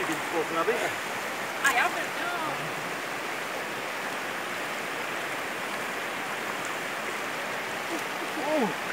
Åpna vi. Nei, jeg pero no. Oh.